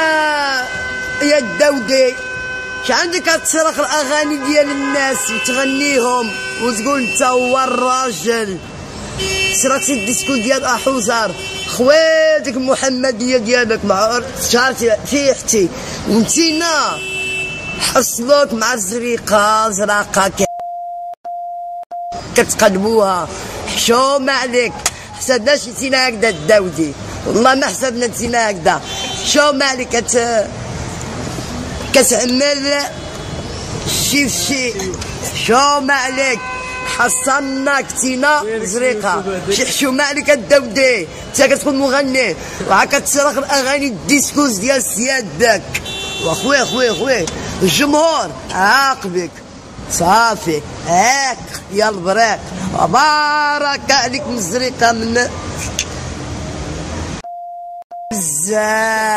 آه، يا الدودي ش عندك تصرخ الأغاني ديال الناس وتغنيهم وتقول انت هو الراجل. شراك الديسكو ديال أحوزار. خواتك محمدية ديالك مع شهرتي في أختي وانتينا. حصلوك مع الزريقة زراقة كتقلبوها. حشومه عليك. حسدناش نتينا هكذا الداودي والله ما حسبنا نتينا هكذا. حشومه عليك كت كتعمل شي شي حشومه عليك حصلنا كتينا زريقة. شي حشومه عليك الداودي انت كتكون مغني. وعا كتصرخ الأغاني الديسكوز ديال سيادك واخويا اخويا اخويا الجمهور عاقبك. صافي. هاك يا البريق وبارك عليك من الزريقه من بزاف